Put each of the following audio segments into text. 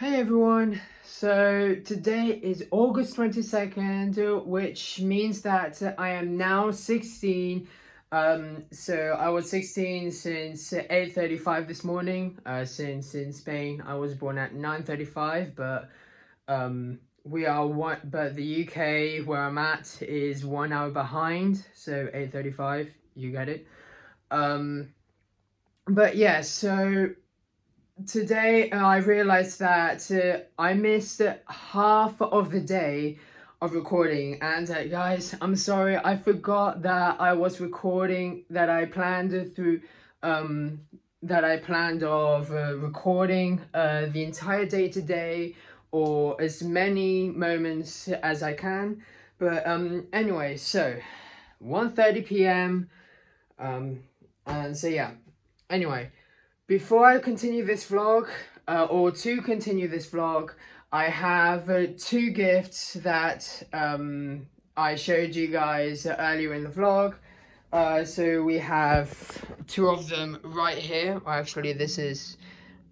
Hey everyone, so today is August 22nd, which means that I am now 16. Um, so I was 16 since 8.35 this morning, uh, since in Spain I was born at 9.35, but um, we are one, but the UK where I'm at is one hour behind, so 8.35, you get it. Um, but yeah, so today uh, I realized that uh, I missed half of the day of recording and uh, guys I'm sorry I forgot that I was recording that I planned through um that I planned of uh, recording uh, the entire day today or as many moments as I can but um anyway so 1:30 p.m. um and so yeah anyway before I continue this vlog, uh, or to continue this vlog, I have uh, two gifts that um, I showed you guys earlier in the vlog. Uh, so we have two of them right here. Actually, this is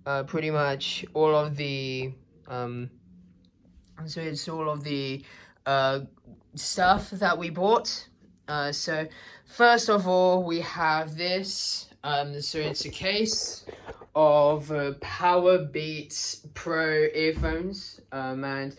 uh, pretty much all of the, um, so it's all of the uh, stuff that we bought. Uh, so first of all, we have this um, so it's a case of uh, Powerbeats Pro earphones, um, and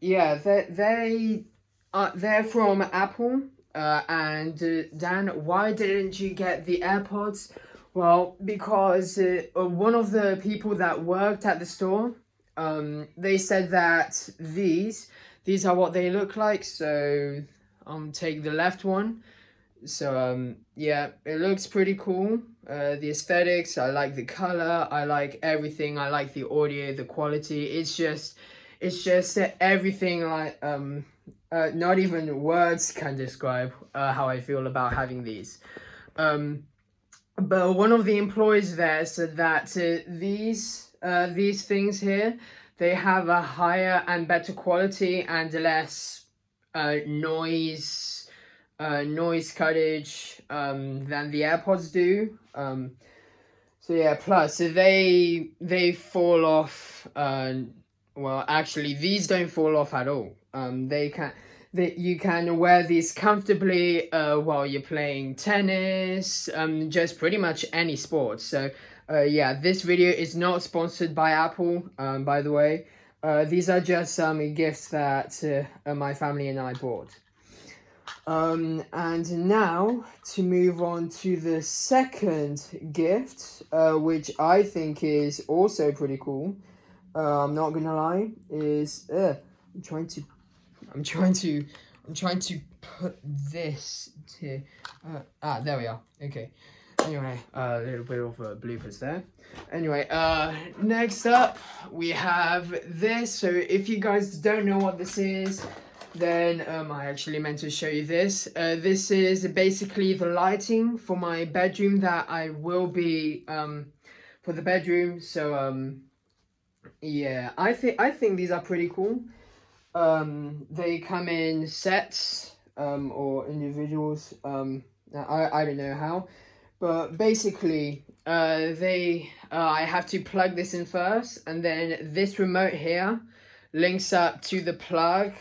yeah, they they are they're from Apple. Uh, and uh, Dan, why didn't you get the AirPods? Well, because uh, one of the people that worked at the store, um, they said that these these are what they look like. So um, take the left one. So um yeah, it looks pretty cool. Uh, the aesthetics, I like the color, I like everything, I like the audio, the quality. It's just, it's just everything like um, uh, not even words can describe uh, how I feel about having these. Um, but one of the employees there said that uh, these uh, these things here, they have a higher and better quality and less uh, noise uh, noise cutage um, than the AirPods do. Um, so yeah, plus so they they fall off. Uh, well, actually, these don't fall off at all. Um, they can that you can wear these comfortably uh, while you're playing tennis, um, just pretty much any sport. So uh, yeah, this video is not sponsored by Apple, um, by the way. Uh, these are just some gifts that uh, my family and I bought. Um, and now to move on to the second gift, uh, which I think is also pretty cool. Uh, I'm not gonna lie, is uh, I'm trying to, I'm trying to, I'm trying to put this to, uh, ah, there we are. Okay. Anyway, a little bit of a bloopers there. Anyway, uh, next up we have this. So if you guys don't know what this is, then um, I actually meant to show you this. Uh, this is basically the lighting for my bedroom that I will be um, for the bedroom. So um, yeah, I think I think these are pretty cool. Um, they come in sets um, or individuals. Um, I I don't know how, but basically uh, they uh, I have to plug this in first, and then this remote here links up to the plug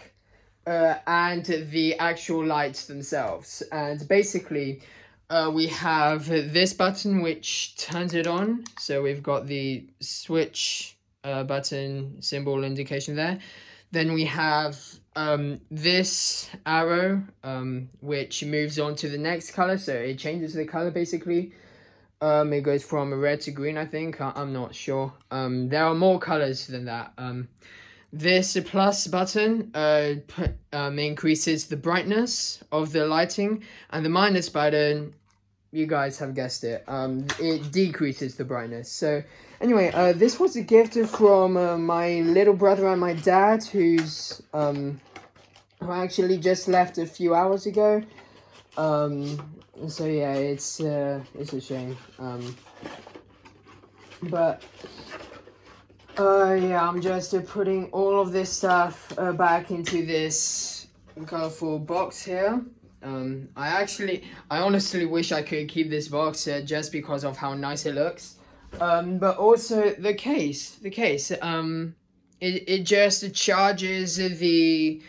uh, and the actual lights themselves. And basically, uh, we have this button which turns it on. So we've got the switch uh, button symbol indication there. Then we have um, this arrow um, which moves on to the next color. So it changes the color basically. Um, it goes from red to green, I think. I I'm not sure. Um, there are more colors than that. Um, this plus button uh, um, increases the brightness of the lighting, and the minus button, you guys have guessed it, um, it decreases the brightness. So anyway, uh, this was a gift from uh, my little brother and my dad, who's um, who actually just left a few hours ago. Um, so yeah, it's uh, it's a shame. Um, but uh, yeah, I'm just uh, putting all of this stuff uh, back into this colorful box here. Um, I actually, I honestly wish I could keep this box uh, just because of how nice it looks. Um, but also the case, the case, um, it, it just charges the,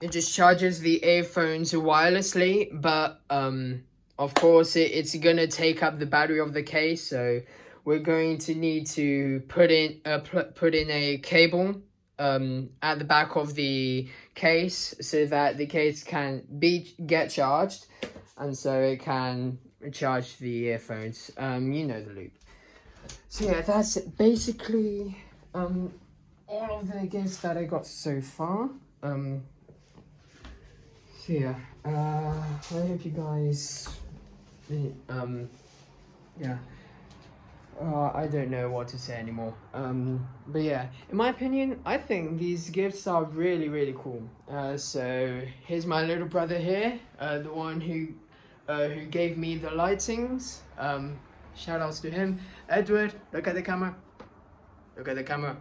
it just charges the earphones wirelessly, but, um, of course it, it's gonna take up the battery of the case, so we're going to need to put in, uh, put in a cable, um, at the back of the case so that the case can be, get charged, and so it can charge the earphones, um, you know the loop. So yeah, that's basically um, all of the gifts that I got so far. Um, so yeah, uh, I hope you guys, um, yeah, uh, I don't know what to say anymore. Um, but yeah, in my opinion, I think these gifts are really, really cool. Uh, so here's my little brother here, uh, the one who, uh, who gave me the lightings. Um, Shout outs to him. Edward, look at the camera. Look at the camera.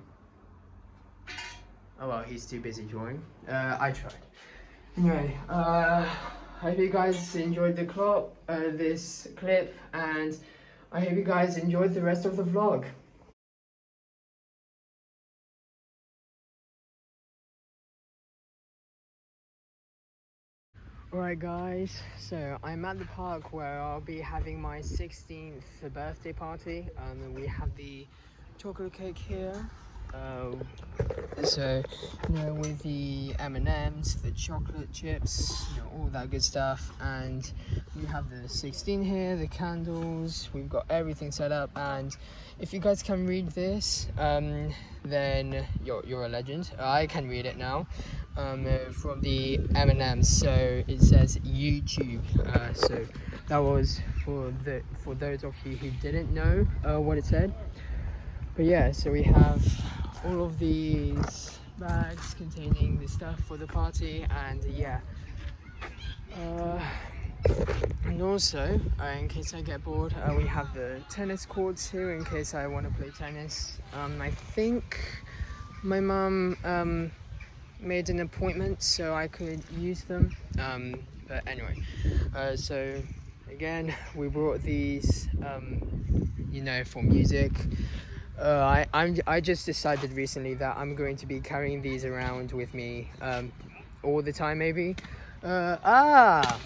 Oh well, he's too busy drawing. Uh, I tried. Anyway, uh, I hope you guys enjoyed the clip, uh, this clip, and I hope you guys enjoyed the rest of the vlog. Alright guys, so I'm at the park where I'll be having my 16th birthday party and um, we have the chocolate cake here uh, so you know with the M&Ms, the chocolate chips, you know all that good stuff and we have the 16 here, the candles, we've got everything set up and if you guys can read this um, then you're, you're a legend. I can read it now um, uh, from the M&Ms. So it says YouTube. Uh, so that was for the for those of you who didn't know uh, what it said. But yeah, so we have all of these bags containing the stuff for the party, and yeah. Uh, and also, uh, in case I get bored, uh, we have the tennis courts here in case I want to play tennis. Um, I think my mum um, made an appointment so I could use them. Um, but anyway, uh, so again, we brought these, um, you know, for music. Uh, I, I'm, I just decided recently that I'm going to be carrying these around with me um, all the time, maybe. Uh, ah!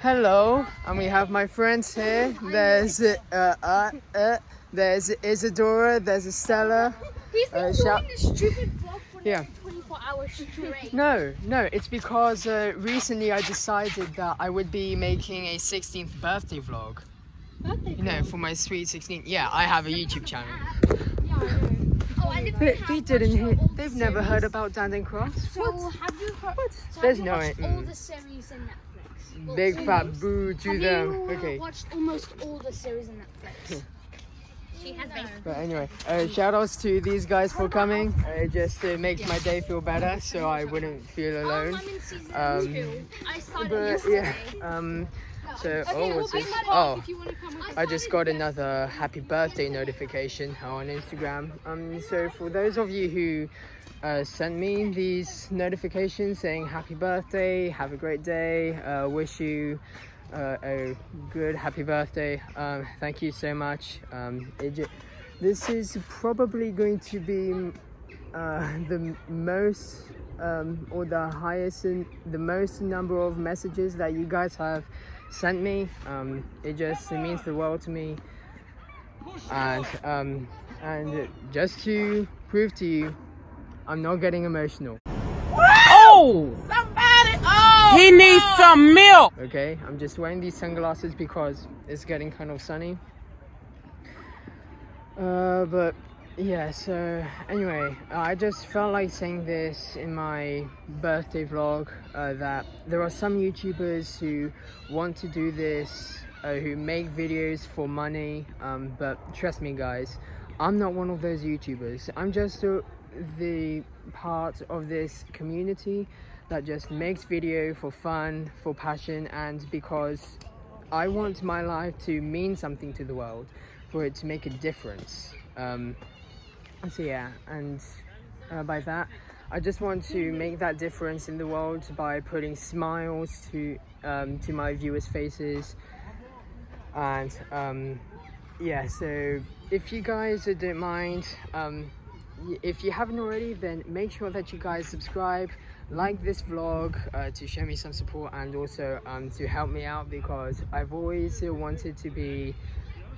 Hello, and we have my friends here. There's uh, uh, uh, there's Isadora, there's Estella. He's been uh, doing this stupid vlog yeah. 24 hours straight. No, no, it's because uh, recently I decided that I would be making a 16th birthday vlog. Birthday you know, for my sweet 16th. Yeah, I have a YouTube channel. Yeah, I know. Oh, they, they didn't hear, they've the never heard about DanDanCrafts. So what? have you heard? What? So There's you no watched mm. all the series in Netflix. Big All fat boo to have them. You Okay. watched almost all the series in Netflix. she has But anyway, uh, shout outs to these guys for coming. Uh, it just uh, makes my day feel better so I wouldn't feel Um, alone. I'm in season Um, two. I started But yesterday. yeah, um, so, oh, what's I this? Oh. if you wanna come, I just got another happy birthday notification on Instagram. Um, so for those of you who uh, sent me these notifications saying happy birthday, have a great day, uh, wish you uh, a good happy birthday. Um, thank you so much. Um, it this is probably going to be uh, the most um, or the highest the most number of messages that you guys have sent me um, it just it means the world to me and um, and just to prove to you I'm not getting emotional Oh! Somebody! Oh! He needs some milk! okay I'm just wearing these sunglasses because it's getting kind of sunny uh, but yeah so anyway I just felt like saying this in my birthday vlog uh, that there are some YouTubers who want to do this uh, who make videos for money um, but trust me guys I'm not one of those YouTubers. I'm just uh, the part of this community that just makes video for fun for passion and because I want my life to mean something to the world for it to make a difference. Um, so yeah and uh, by that I just want to make that difference in the world by putting smiles to um, to my viewers faces. And um, yeah, so if you guys don't mind, um, if you haven't already, then make sure that you guys subscribe, like this vlog uh, to show me some support and also um, to help me out because I've always wanted to be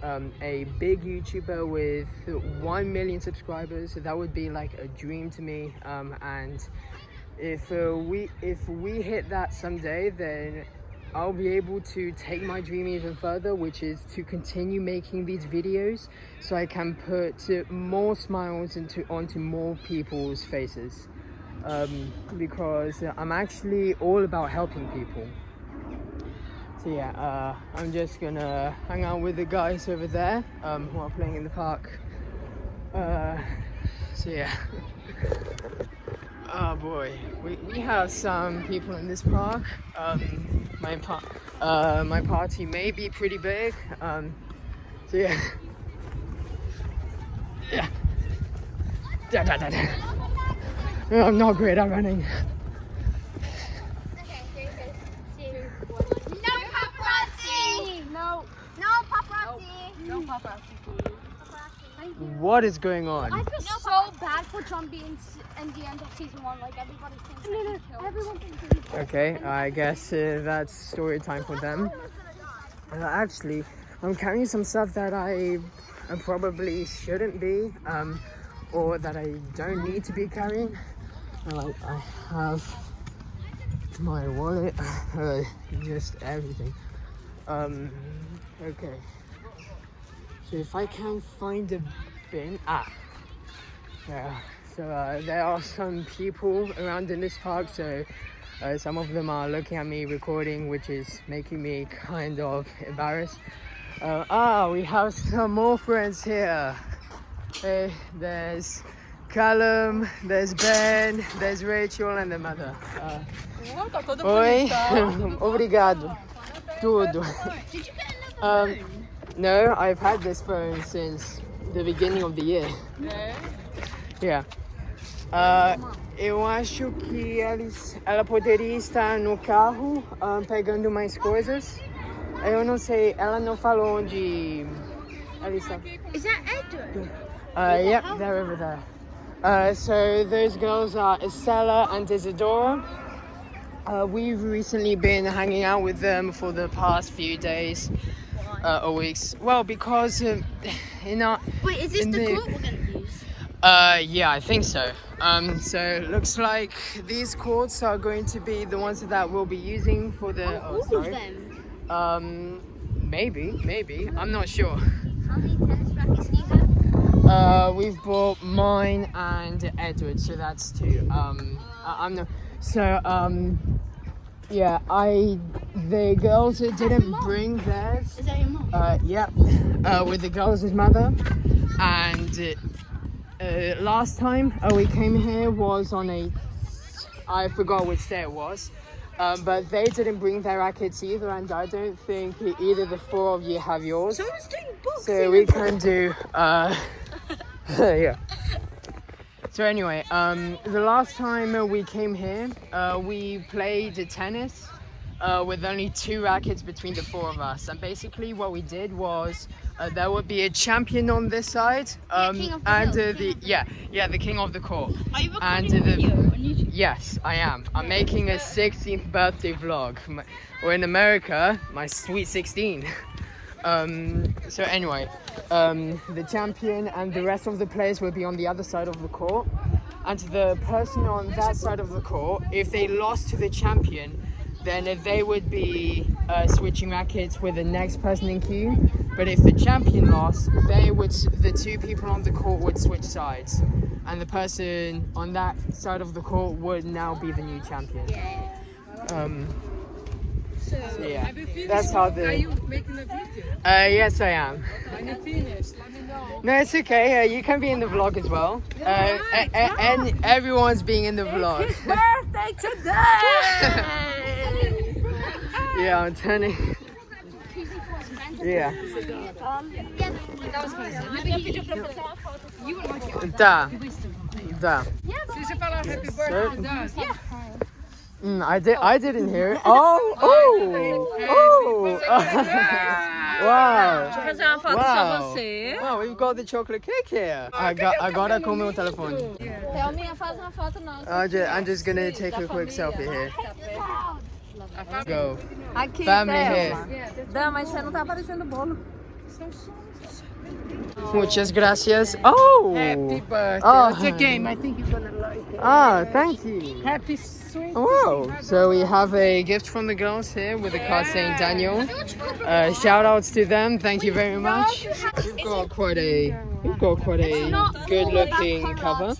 um, a big YouTuber with 1 million subscribers. So that would be like a dream to me. Um, and if uh, we if we hit that someday, then I'll be able to take my dream even further, which is to continue making these videos so I can put more smiles into onto more people's faces. Um, because I'm actually all about helping people. So yeah, uh, I'm just gonna hang out with the guys over there um, who are playing in the park. Uh, so yeah. Oh boy, we, we have some people in this park. Um, my pa- uh, my party may be pretty big. Um, so yeah, yeah. Da, da, da, da. I'm not great at running. Okay, three, two, one. No paparazzi! No. No paparazzi! No paparazzi. What is going on? I feel so bad for John being in the end of season one. Like everybody thinks no, no, killed. Everyone thinks that he's Okay, I guess uh, that's story time for them. Uh, actually, I'm carrying some stuff that I uh, probably shouldn't be, um, or that I don't need to be carrying. Like I have my wallet, uh, just everything. Um, okay. So if I can find a bin, ah, yeah. So uh, there are some people around in this park, so uh, some of them are looking at me recording, which is making me kind of embarrassed. Uh, ah, we have some more friends here. Hey, there's Callum, there's Ben, there's Rachel, and the mother. Uh, Oi, obrigado. Tudo. Did you get another Um, no, I've had this phone since the beginning of the year. Yeah. Uh, eu acho que eles, ela poderia estar no carro ah, pegando mais coisas. Eu não sei, ela não falou onde ela está. Is that Edward? Uh, yep, they're over there. Uh, so those girls are Estella and Isadora. Uh, we've recently been hanging out with them for the past few days uh, or weeks. Well, because um, in our Wait, is this the, the- court we're gonna use? uh, yeah, I think so. Um, so looks like these courts are going to be the ones that we'll be using for the. Oh, All of them. Um, maybe, maybe. I'm not sure. How many tennis rackets do you have? Uh, we've bought mine and Edward, so that's two. Um, I'm not. So um, yeah, I the girls who didn't bring theirs. Is that your mom? Uh, yep, uh, with the girls' mother, and uh, last time uh, we came here was on a, I forgot which day it was, um, but they didn't bring their rackets either, and I don't think either the four of you have yours. Books. So we can do, uh, yeah. So anyway, um, the last time uh, we came here, uh, we played tennis uh, with only two rackets between the four of us. And basically what we did was uh, there would be a champion on this side, um, king of the and uh, the yeah, yeah, the king of the court. Are you And recording the- video on YouTube? Yes, I am. I'm making a 16th birthday vlog. My- Or in America, my sweet 16. Um, so anyway, um, the champion and the rest of the players will be on the other side of the court. And the person on that side of the court, if they lost to the champion, then they would be uh, switching rackets with the next person in queue. But if the champion lost, they would the two people on the court would switch sides, and the person on that side of the court would now be the new champion. Um, So, so yeah, Have you finished? that's how the. Are the. you making a video? Uh, yes, I am. When you finish, let me know. No, it's okay. Uh, you can be in the vlog as well. Uh, a- a- and everyone's being in the vlog. birthday today! yeah, I'm turning. Yeah. Yeah, that was crazy. You would like it. Da. Da. Zie ze vallen happy birthday dan. Mm, I did. I didn't hear it. Oh. Oh. Oh. Wow. Fazer uma foto só Wow. você. Wow, we've got the chocolate cake here. Aga- Agora com o meu telefone. Thelminha, faz uma foto nossa. I'm just, I'm just gonna take a quick selfie here. Go. Aqui, Family Thelma. here. Dá, mas você não tá aparecendo o bolo. Muchas gracias. Oh. Happy birthday. Oh. It's a game. I think you're gonna like it. Ah, thank you. Happy Wow. So we have a gift from the girls here with a card saying Daniel. Uh, shout outs to them. Thank you very much. We've got quite a we've got quite a good looking cover.